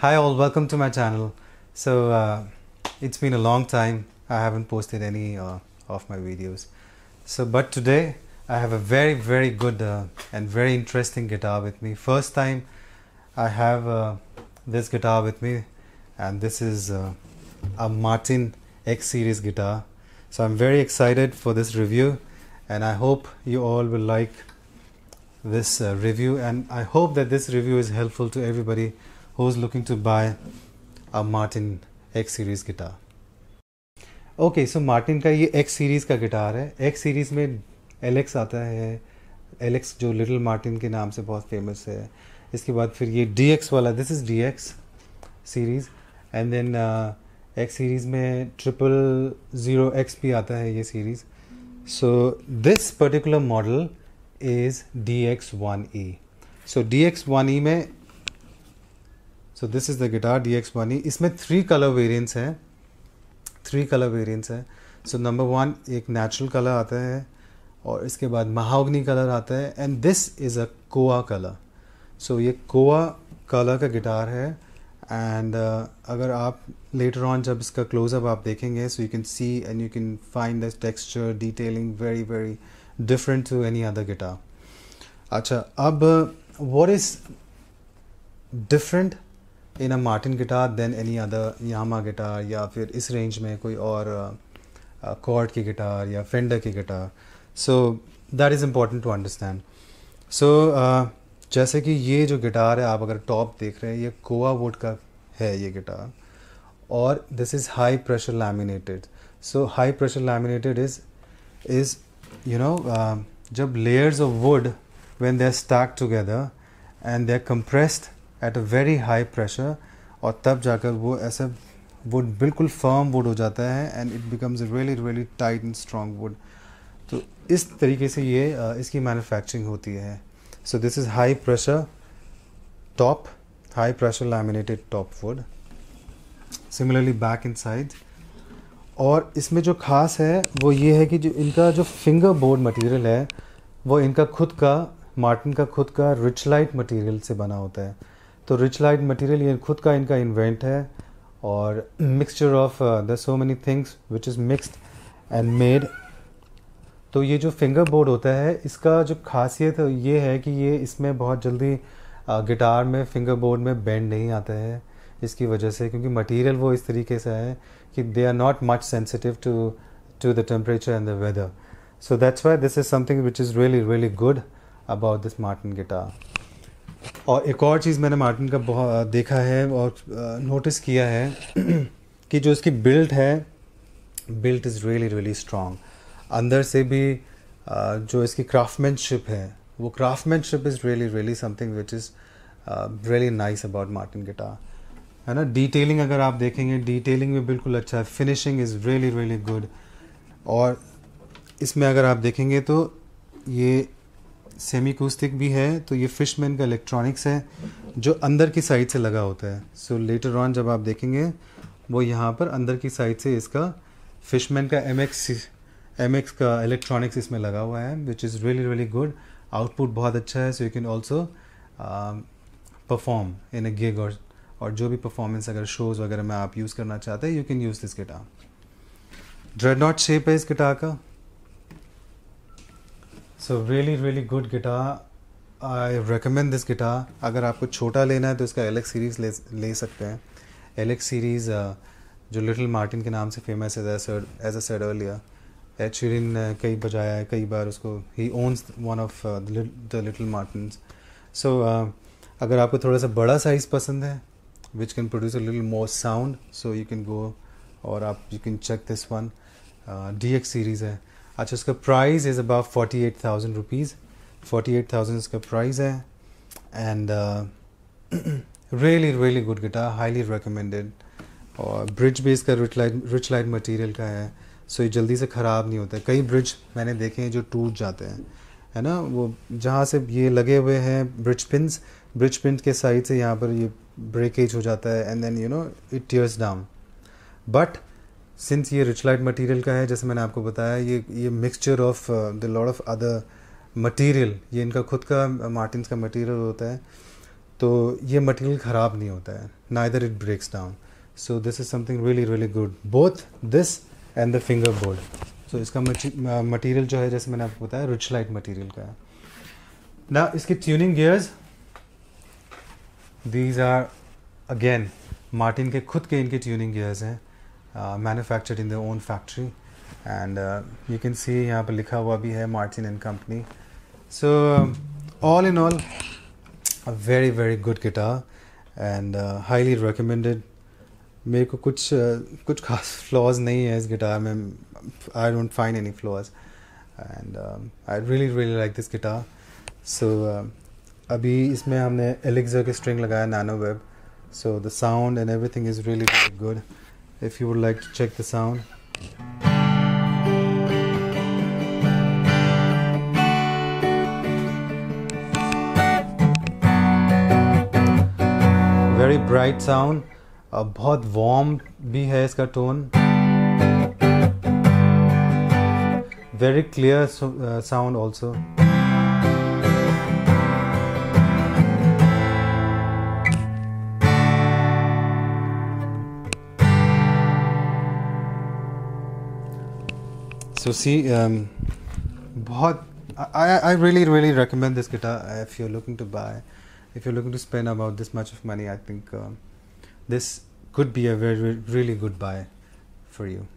Hi, all, welcome to my channel. So, uh, it's been a long time. I haven't posted any uh, of my videos. So, but today I have a very, very good uh, and very interesting guitar with me. First time I have uh, this guitar with me, and this is uh, a Martin X Series guitar. So, I'm very excited for this review, and I hope you all will like this uh, review. And I hope that this review is helpful to everybody who's looking to buy a Martin X Series guitar. Okay so Martin का ये X series का guitar है। X series में L X आता है। L X जो little Martin के नाम से बहुत फ़ेमस है। इसके बाद फिर ये डी एक्स वाला this is D X series and then X series में ट्रिपल ज़ीरो एक्स भी आता है ये series so this particular model is D X one E so D X one E में so this is the guitar D X one इसमें three colour variants हैं. Three colour variants हैं. So number one एक natural colour आता है और इसके बाद महावनी कलर आता है and this is a koa colour so ये कोआ कलर का गिटार है एंड uh, अगर आप लेटर ऑन जब इसका क्लोजअप आप देखेंगे so you can see and you can find the texture detailing very very different to any other guitar अच्छा अब what is different in a Martin guitar then any other Yamaha guitar या फिर इस range में कोई और cord की guitar या फेंडर की guitar so that is important to understand so जैसे कि ये जो गिटार है, आप अगर टॉप देख रहे हैं, ये कोआ वुड का है ये गिटार और this is high pressure laminated so high pressure laminated is is you know जब layers of wood when they're stacked together and they're compressed at a very high pressure और तब जाकर वो ऐसे वुड बिल्कुल फर्म वुड हो जाता है and it becomes really really tight and strong wood तो इस तरीके से ये इसकी मैन्युफैक्चरिंग होती है। So this is high pressure top high pressure laminated top wood similarly back inside और इसमें जो खास है, वो ये है कि जो इनका जो फिंगर बोर्ड मटेरियल है, वो इनका खुद का मार्टिन का खुद का रिच लाइट मटेरियल से बना होता है। तो रिच लाइट मटेरियल ये खुद का इनका इन्वेंट है और mixture of the so many things which is mixed and made तो ये जो फिंगर बोर्ड होता है इसका जो खासियत ये है कि ये इसमें बहुत जल्दी गिटार uh, में फिंगर बोर्ड में बैंड नहीं आता है। इसकी वजह से क्योंकि मटेरियल वो इस तरीके से है कि they are not much sensitive to to the temperature and the weather so that's why this is something which is really really good about this Martin guitar और एक और चीज़ मैंने मार्टिन का बहुत देखा है और नोटिस किया है कि जो इसकी बिल्ट है, built is really really strong अंदर से भी जो इसकी क्राफ्टमैनशिप है, वो craftsmanship is really really something which is really nice about Martin guitar है ना? डिटेलिंग अगर आप देखेंगे, डिटेलिंग भी बिल्कुल अच्छा है, finishing is really really good. और इसमें अगर आप देखेंगे तो ये सेमी कूस्टिक भी है तो ये फिशमैन का इलेक्ट्रॉनिक्स है, जो अंदर की साइड से लगा होता है। सो लेटर ऑन जब आप देखेंगे, वो यहाँ पर अंदर की साइड से इसका फिशमैन का एम एक्स एम एक्स का इलेक्ट्रॉनिक्स इसमें लगा हुआ है which is really really good output बहुत अच्छा है so you can also perform in a gig और और जो भी परफॉर्मेंस अगर शोज़ वगैरह में आप यूज़ करना चाहते हैं you can use this guitar dreadnought shape है इस गिटार का। So really really good guitar I recommend this guitar अगर आपको छोटा लेना है तो इसका एलेक्स सीरीज़ ले ले सकते हैं। एलेक्स सीरीज़ जो लिटिल मार्टिन के नाम से फ़ेमस है as a said earlier Ed Sheeran ने कई बजाया है, कई बार उसको ही owns one of the little Martin so अगर आपको थोड़ा सा बड़ा साइज़ पसंद है which can produce a little more sound so you can go और आप you can check this one D X series है। अच्छा उसका price is about forty eight thousand rupees forty eight thousand इसका प्राइस है। And really really good guitar highly recommended और bridge भी इसका Richlite Richlite material का है। सो ये जल्दी से ख़राब नहीं होता कई ब्रिज मैंने देखे हैं जो टूट जाते हैं। है ना? वो जहाँ से ये लगे हुए हैं ब्रिज पिंस ब्रिज पिन के साइड से यहाँ पर ये ब्रेकेज हो जाता है। And then you know it tears down but since ये रिच लाइट मटेरियल का है, जैसे मैंने आपको बताया, ये ये mixture of the lot of other material ये इनका खुद का मार्टिन्स का मटेरियल होता है तो ये मटेरियल ख़राब नहीं होता है ना इधर it breaks down so this is something really really good both this and the fingerboard so इसका मटेरियल जो है, जैसे मैंने आपको बताया रिच लाइट मटेरियल का है. ना इसके tuning gears these are again Martin के खुद के इनके ट्यूनिंग गियर्स हैं. Manufactured in the own factory and you can see यहाँ पर लिखा हुआ भी है Martin and company so all in all a very very good guitar and highly recommended मेरे को कुछ uh, कुछ खास फ्लॉज नहीं है इस गिटार में. I don't find any flaws and I really really like this guitar so अभी इसमें हमने एलिक्सर के स्ट्रिंग लगाया Nanoweb so the sound and everything is really good if you would like to check the sound very bright sound बहुत warm भी है इसका tone very clear sound also so see um, बहुत I, I really really recommend this guitar if you're looking to buy if you're looking to spend about this much of money I think um, this could be a very really good buy for you